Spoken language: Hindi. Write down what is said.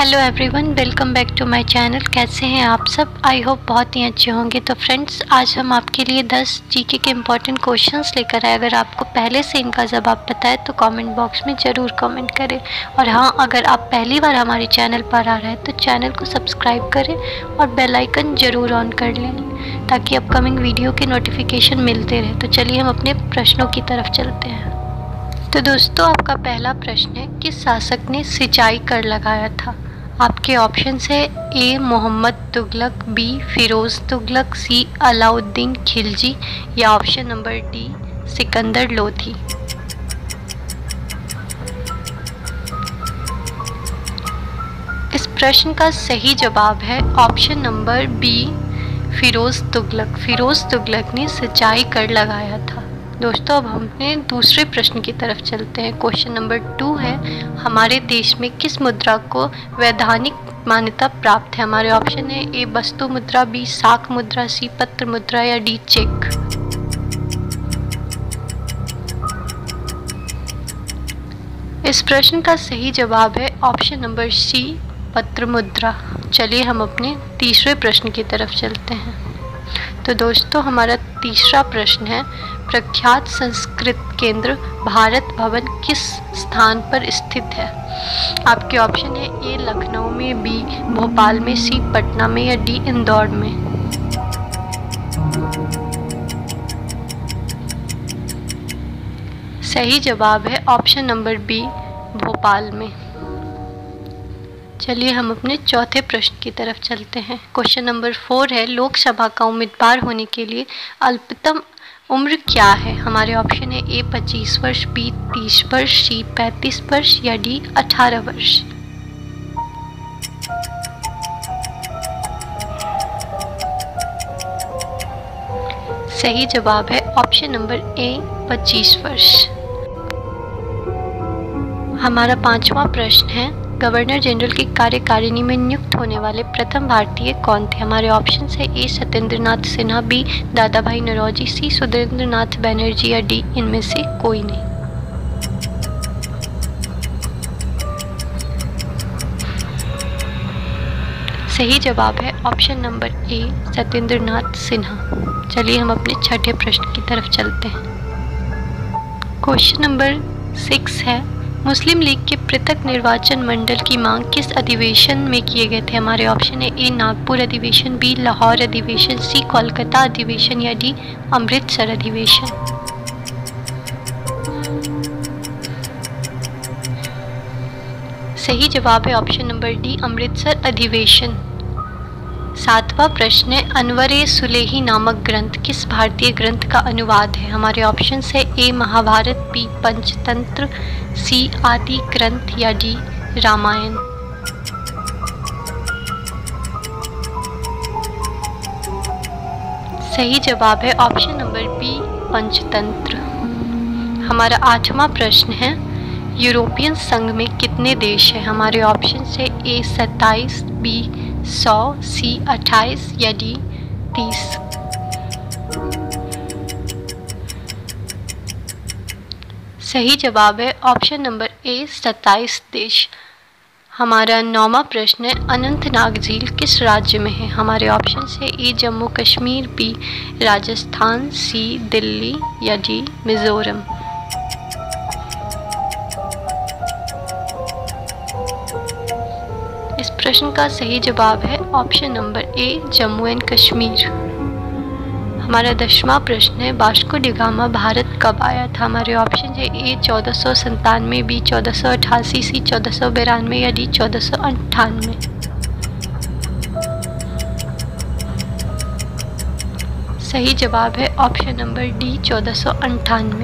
Hello everyone welcome back to my channel कैसे हैं आप सब? आई होप बहुत ही अच्छे होंगे। तो फ्रेंड्स आज हम आपके लिए 10 जीके के इम्पोर्टेंट क्वेश्चंस लेकर आए। अगर आपको पहले से इनका जवाब पता है तो कमेंट बॉक्स में ज़रूर कमेंट करें। और हाँ अगर आप पहली बार हमारे चैनल पर आ रहे हैं तो चैनल को सब्सक्राइब करें और बेलाइकन ज़रूर ऑन कर लें, ताकि अपकमिंग वीडियो के नोटिफिकेशन मिलते रहे। तो चलिए हम अपने प्रश्नों की तरफ़ चलते हैं। तो दोस्तों, आपका पहला प्रश्न है किस शासक ने सिंचाई कर लगाया था। आपके ऑप्शन है A Mohammad Tughlaq B Firoz Tughlaq C Alauddin Khilji या option number D Sikandar Lodhi. इस प्रश्न का सही जवाब है option number B Firoz Tughlaq. Firoz Tughlaq ने सिंचाई कर लगाया था। दोस्तों, अब हम अपने दूसरे प्रश्न की तरफ़ चलते हैं। क्वेश्चन नंबर टू है, हमारे देश में किस मुद्रा को वैधानिक मान्यता प्राप्त है? हमारे ऑप्शन है ए वस्तु मुद्रा बी साख मुद्रा सी पत्र मुद्रा, या डी चेक। इस प्रश्न का सही जवाब है ऑप्शन नंबर सी पत्र मुद्रा। चलिए हम अपने तीसरे प्रश्न की तरफ़ चलते हैं। तो दोस्तों, हमारा तीसरा प्रश्न है, प्रख्यात संस्कृत केंद्र भारत भवन किस स्थान पर स्थित है? आपके ऑप्शन है ए लखनऊ में बी भोपाल में सी पटना में या डी इंदौर में। सही जवाब है ऑप्शन नंबर बी भोपाल में। चलिए हम अपने चौथे प्रश्न की तरफ़ चलते हैं। क्वेश्चन नंबर फोर है, लोकसभा का उम्मीदवार होने के लिए अल्पतम उम्र क्या है? हमारे ऑप्शन है ए पच्चीस वर्ष बी तीस वर्ष सी पैंतीस वर्ष या डी अठारह वर्ष। सही जवाब है ऑप्शन नंबर ए पच्चीस वर्ष। हमारा पांचवा प्रश्न है गवर्नर जनरल की कार्यकारिणी में नियुक्त होने वाले प्रथम भारतीय कौन थे? हमारे ऑप्शन है A Satyendra Nath Sinha, B Dadabhai नरौजी, सी सुरेंद्र नाथ बैनर्जी या डी इनमें से कोई नहीं। सही जवाब है option number A Satyendra Nath Sinha. चलिए हम अपने छठे प्रश्न की तरफ़ चलते हैं। क्वेश्चन नंबर सिक्स है मुस्लिम लीग के पृथक निर्वाचन मंडल की मांग किस अधिवेशन में किए गए थे? हमारे ऑप्शन है ए, नागपुर अधिवेशन, बी, लाहौर अधिवेशन, सी, कोलकाता अधिवेशन या डी, अमृतसर अधिवेशन। सही जवाब है ऑप्शन नंबर डी, अमृतसर अधिवेशन। सातवां प्रश्न है, अनवर सुलेही नामक ग्रंथ, किस भारतीय ग्रंथ का अनुवाद है? हमारे ऑप्शन है, A, Mahabharata, B, Panchatantra, C, Adi Granth, या डी, रामायण। सही जवाब है ऑप्शन नंबर बी पंचतंत्र। हमारा आठवां प्रश्न है, यूरोपियन संघ में कितने देश हैं? हमारे ऑप्शन से ए, सत्ताईस, बी सौ सी अट्ठाईस या डी तीस। सही जवाब है ऑप्शन नंबर ए, सत्ताईस देश। हमारा नौवा प्रश्न है अनंतनाग झील किस राज्य में है? हमारे ऑप्शन से A, Jammu Kashmir, B, Rajasthan, C, Delhi, या डी, मिज़ोरम। इस प्रश्न का सही जवाब है option number A, Jammu and Kashmir. हमारा दसवां प्रश्न है बास्को डिगामा भारत कब आया था? हमारे ऑप्शन है ए, चौदह सौ संतानवे बी, चौदह सौ अठासी, सी, चौदह सौ बिरानवे या डी, चौदह सौ अंठानवे। सही जवाब है ऑप्शन नंबर डी, चौदह सौ अंठानवे।